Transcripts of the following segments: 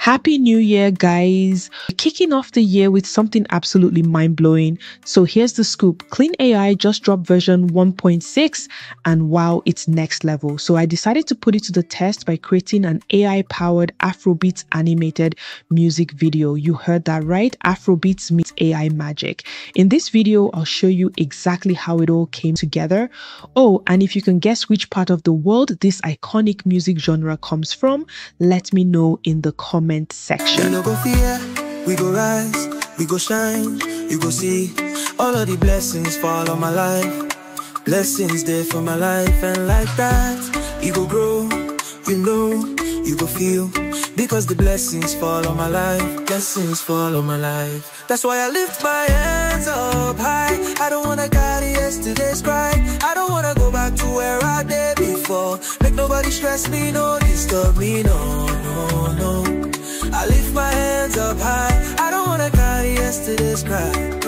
Happy New Year, guys. Kicking off the year with something absolutely mind blowing. So here's the scoop Kling AI just dropped version 1.6, and wow, it's next level. So I decided to put it to the test by creating an AI powered Afrobeats animated music video. You heard that right? Afrobeats meets AI magic. In this video, I'll show you exactly how it all came together. Oh, and if you can guess which part of the world this iconic music genre comes from, let me know in the comments comment section. No go fear, we go rise, we go shine, you go see all of the blessings fall on my life. Blessings there for my life, and like that, you go grow, you know, you go feel. Because the blessings fall on my life, blessings fall on my life. That's why I lift my hands up high. I don't wanna carry yesterday's cry. I don't wanna go back to where I did before. Make nobody stress me, no disturb me, no, hands up high. I don't wanna carry yesterday's cry.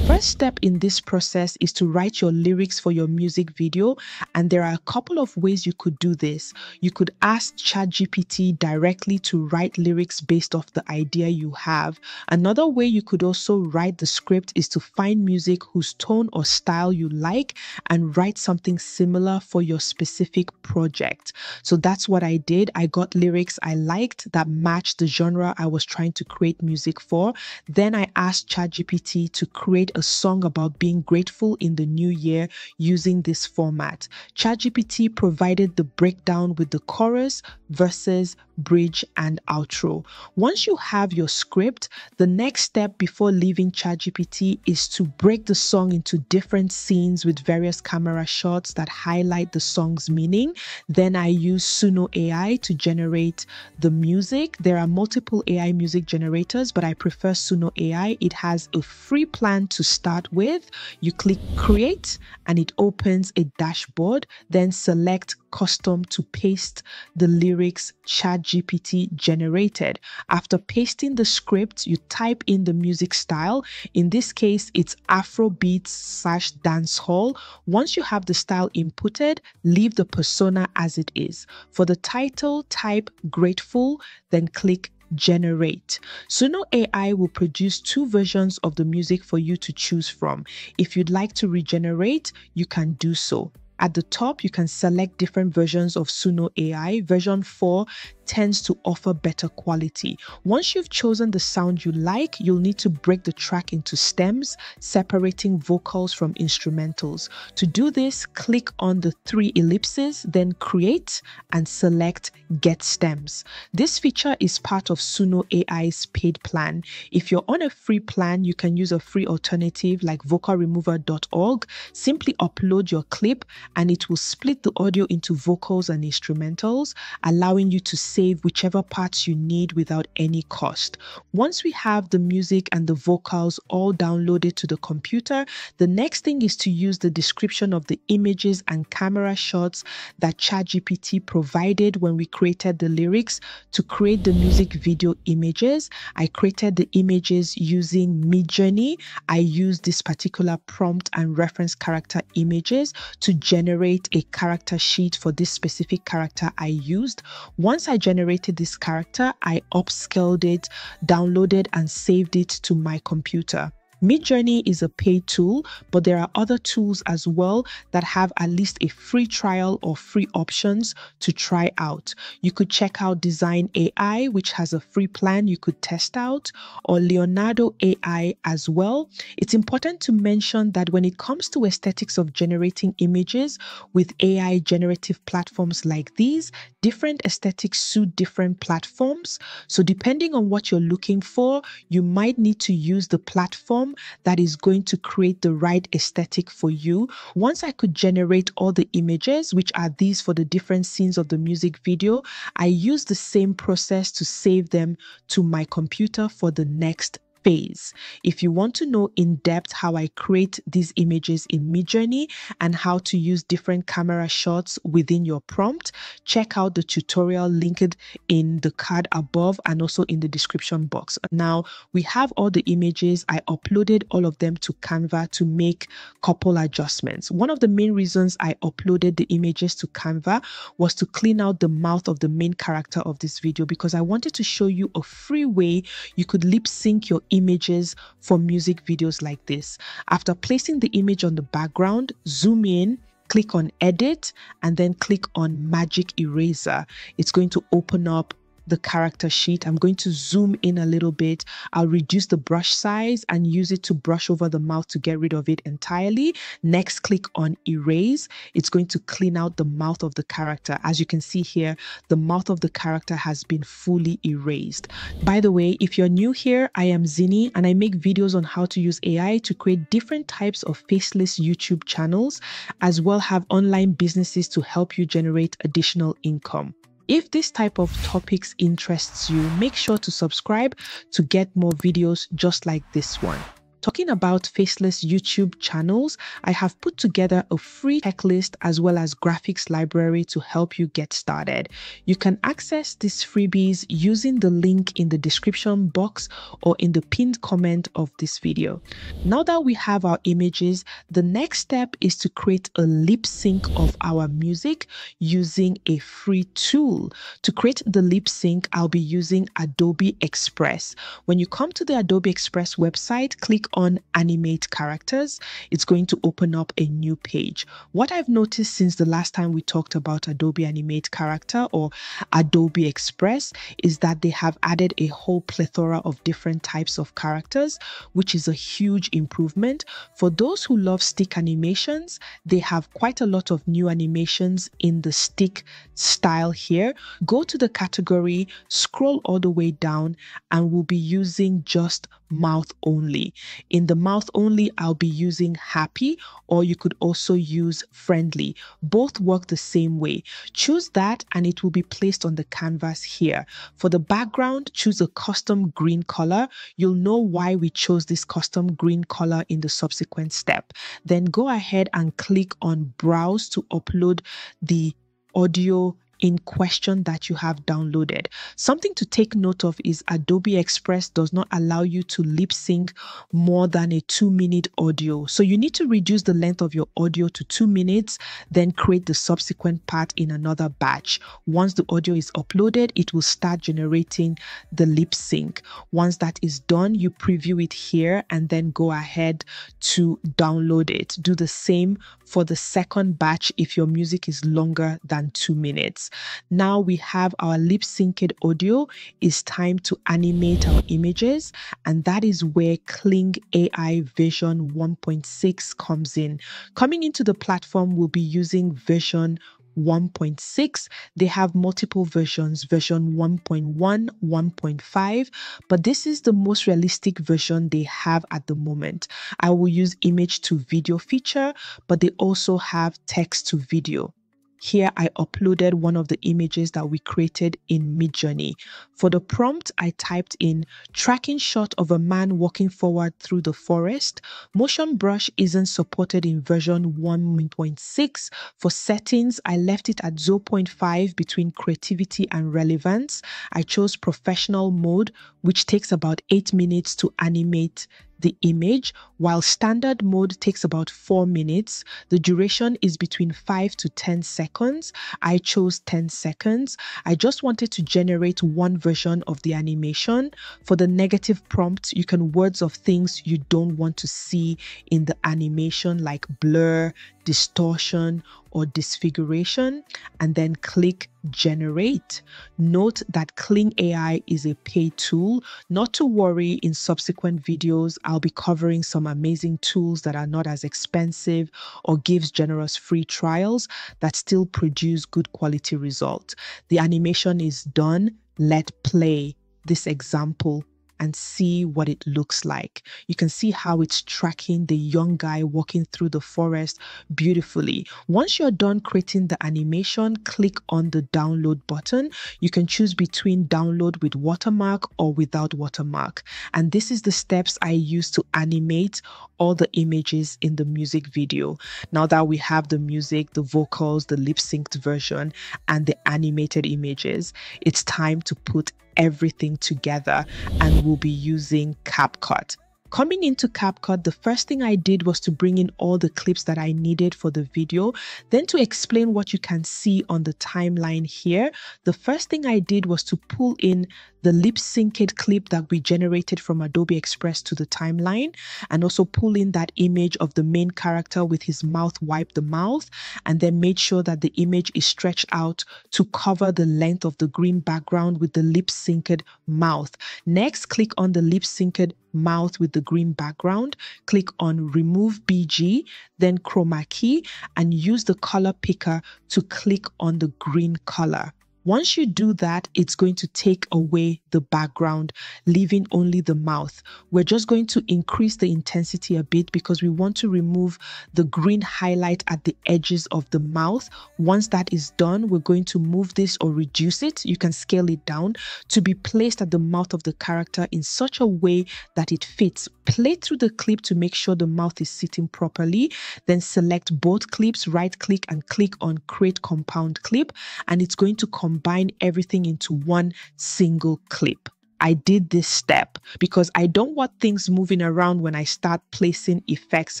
First step in this process is to write your lyrics for your music video, and there are a couple of ways you could do this. You could ask ChatGPT directly to write lyrics based off the idea you have. Another way you could also write the script is to find music whose tone or style you like and write something similar for your specific project. So that's what I did. I got lyrics I liked that matched the genre I was trying to create music for. Then I asked ChatGPT to create a song about being grateful in the new year using this format. ChatGPT provided the breakdown with the chorus, verses, bridge, and outro. Once you have your script, the next step before leaving ChatGPT is to break the song into different scenes with various camera shots that highlight the song's meaning. Then I use Suno AI to generate the music. There are multiple AI music generators, but I prefer Suno AI. It has a free plan to start with. You click create and it opens a dashboard. Then select custom to paste the lyrics ChatGPT generated. After pasting the script, you type in the music style. In this case, it's Afrobeats slash dancehall. Once you have the style inputted, leave the persona as it is. For the title, type grateful, then click generate. Suno AI will produce two versions of the music for you to choose from. If you'd like to regenerate, you can do so. At the top, you can select different versions of Suno AI. Version 4 tends to offer better quality. Once you've chosen the sound you like, you'll need to break the track into stems, separating vocals from instrumentals. To do this, click on the three ellipses, then create and select get stems. This feature is part of Suno AI's paid plan. If you're on a free plan, you can use a free alternative like vocalremover.org. Simply upload your clip and it will split the audio into vocals and instrumentals, allowing you to save save whichever parts you need without any cost. Once we have the music and the vocals all downloaded to the computer, the next thing is to use the description of the images and camera shots that ChatGPT provided when we created the lyrics to create the music video images. I created the images using Midjourney. I used this particular prompt and reference character images to generate a character sheet for this specific character I used. Once I generated this character, I upscaled it, downloaded and saved it to my computer. Midjourney is a paid tool, but there are other tools as well that have at least a free trial or free options to try out. You could check out Dzine AI, which has a free plan you could test out, or Leonardo AI as well. It's important to mention that when it comes to aesthetics of generating images with AI generative platforms like these, different aesthetics suit different platforms. So, depending on what you're looking for, you might need to use the platform that is going to create the right aesthetic for you. Once I could generate all the images, which are these for the different scenes of the music video, I use the same process to save them to my computer for the next phase. If you want to know in depth how I create these images in Midjourney and how to use different camera shots within your prompt, check out the tutorial linked in the card above and also in the description box. Now we have all the images. I uploaded all of them to Canva to make couple adjustments. One of the main reasons I uploaded the images to Canva was to clean out the mouth of the main character of this video because I wanted to show you a free way you could lip sync your images for music videos like this. After placing the image on the background, zoom in, click on edit and then click on magic eraser. It's going to open up the character sheet. I'm going to zoom in a little bit. I'll reduce the brush size and use it to brush over the mouth to get rid of it entirely. Next, click on erase. It's going to clean out the mouth of the character. As you can see here, the mouth of the character has been fully erased. By the way, if you're new here, I am Zinny and I make videos on how to use AI to create different types of faceless YouTube channels, as well have online businesses to help you generate additional income. If this type of topics interests you, make sure to subscribe to get more videos just like this one. Talking about faceless YouTube channels, I have put together a free checklist as well as graphics library to help you get started. You can access these freebies using the link in the description box or in the pinned comment of this video. Now that we have our images, the next step is to create a lip sync of our music using a free tool. To create the lip sync, I'll be using Adobe Express. When you come to the Adobe Express website, click on animate characters, it's going to open up a new page. What I've noticed since the last time we talked about Adobe Animate Character or Adobe Express is that they have added a whole plethora of different types of characters, which is a huge improvement. For those who love stick animations, they have quite a lot of new animations in the stick style here. Go to the category, scroll all the way down, and we'll be using just mouth only. In the mouth only, I'll be using happy, or you could also use friendly. Both work the same way. Choose that and it will be placed on the canvas here. For the background, choose a custom green color. You'll know why we chose this custom green color in the subsequent step. Then go ahead and click on browse to upload the audio in question that you have downloaded. Something to take note of is Adobe Express does not allow you to lip sync more than a two minute audio. So you need to reduce the length of your audio to two minutes, then create the subsequent part in another batch. Once the audio is uploaded, it will start generating the lip sync. Once that is done, you preview it here and then go ahead to download it. Do the same for the second batch if your music is longer than two minutes. Now we have our lip synced audio. It's time to animate our images, and that is where Kling AI Vision 1.6 comes in. Coming into the platform, we'll be using version 1.6. They have multiple versions, version 1.1, 1.5, but this is the most realistic version they have at the moment. I will use image to video feature, but they also have text to video. Here I uploaded one of the images that we created in Midjourney. For the prompt, I typed in tracking shot of a man walking forward through the forest. Motion brush isn't supported in version 1.6. For settings, I left it at 0.5 between creativity and relevance. I chose professional mode, which takes about 8 minutes to animate the image, while standard mode takes about four minutes. The duration is between five to 10 seconds. I chose 10 seconds. I just wanted to generate one version of the animation. For the negative prompt, you can words of things you don't want to see in the animation like blur, distortion, or disfiguration, and then click generate. Note that Kling AI is a paid tool. Not to worry, in subsequent videos, I'll be covering some amazing tools that are not as expensive or gives generous free trials that still produce good quality results. The animation is done. Let play this example and see what it looks like. You can see how it's tracking the young guy walking through the forest beautifully. Once you're done creating the animation, click on the download button. You can choose between download with watermark or without watermark. And this is the steps I use to animate all the images in the music video. Now that we have the music, the vocals, the lip synced version, and the animated images, it's time to put everything together and we'll be using CapCut. Coming into CapCut, the first thing I did was to bring in all the clips that I needed for the video. Then to explain what you can see on the timeline here, the first thing I did was to pull in the lip synced clip that we generated from Adobe Express to the timeline and also pull in that image of the main character with his mouth wipe the mouth and then made sure that the image is stretched out to cover the length of the green background with the lip synced mouth. Next, click on the lip synced mouth with the green background, click on remove BG, then chroma key and use the color picker to click on the green color. Once you do that, it's going to take away the background, leaving only the mouth. We're just going to increase the intensity a bit because we want to remove the green highlight at the edges of the mouth. Once that is done, we're going to move this or reduce it. You can scale it down to be placed at the mouth of the character in such a way that it fits. Play through the clip to make sure the mouth is sitting properly. Then select both clips, right click and click on create compound clip and it's going to come combine everything into one single clip. I did this step because I don't want things moving around when I start placing effects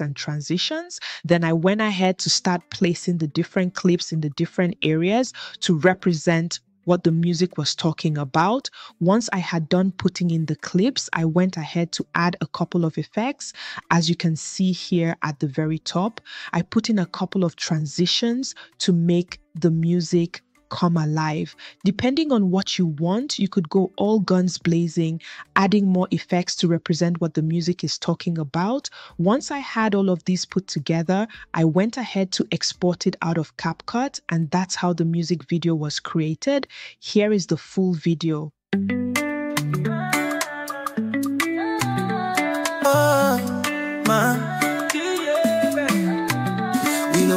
and transitions. Then I went ahead to start placing the different clips in the different areas to represent what the music was talking about. Once I had done putting in the clips, I went ahead to add a couple of effects. As you can see here at the very top, I put in a couple of transitions to make the music come alive. Depending on what you want, you could go all guns blazing, adding more effects to represent what the music is talking about. Once I had all of these put together, I went ahead to export it out of CapCut, and that's how the music video was created. Here is the full video.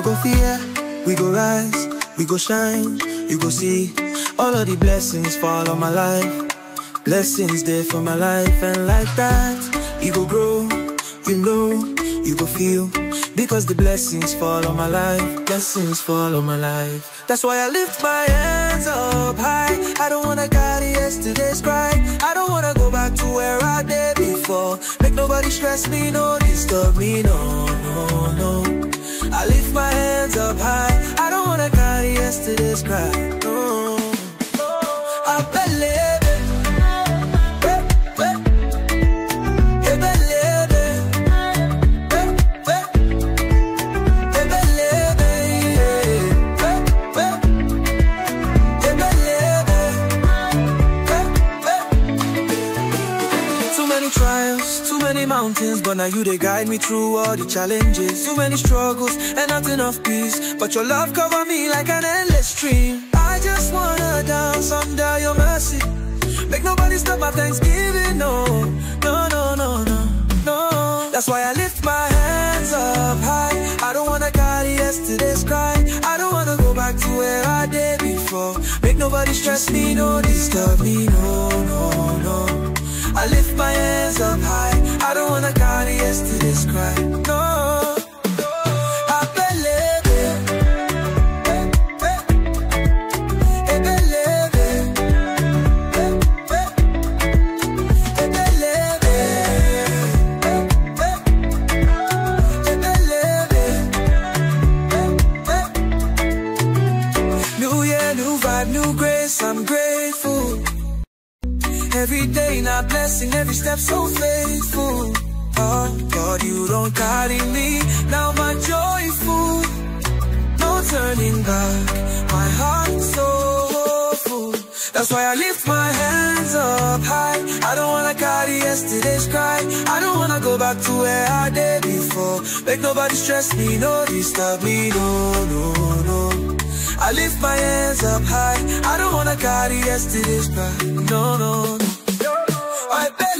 We go fear, we go rise, we go shine. You go see all of the blessings fall on my life. Blessings there for my life, and like that, you go grow. You know, you go feel. Because the blessings fall on my life, blessings fall on my life. That's why I lift my hands up high. I don't wanna carry yesterday's cry. I don't wanna go back to where I did before. Make nobody stress me, no disturb me, no, no, no. I lift my hands up high. Carry yesterday's cry. Mountains, but now you they guide me through all the challenges. Too many struggles and not enough peace, but your love cover me like an endless stream. I just wanna dance under your mercy. Make nobody stop my Thanksgiving, no, no, no, no, no, no. That's why I lift my hands up high. I don't wanna carry yesterday's cry. I don't wanna go back to where I did before. Make nobody stress me, no disturb me, no, no, no. I lift my hands up high. I don't wanna carry yesterday's cry. No. Faithful. Oh, God, you don't carry me. Now my joyful, no turning back. My heart's so full. That's why I lift my hands up high. I don't wanna carry yesterday's cry. I don't wanna go back to where I did before. Make nobody stress me, no disturb me, no, no, no. I lift my hands up high. I don't wanna carry yesterday's cry. No, no, no. I believe.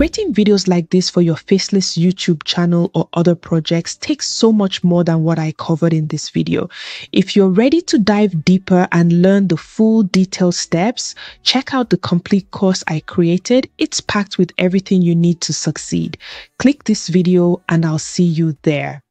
Creating videos like this for your faceless YouTube channel or other projects takes so much more than what I covered in this video. If you're ready to dive deeper and learn the full detailed steps, check out the complete course I created. It's packed with everything you need to succeed. Click this video and I'll see you there.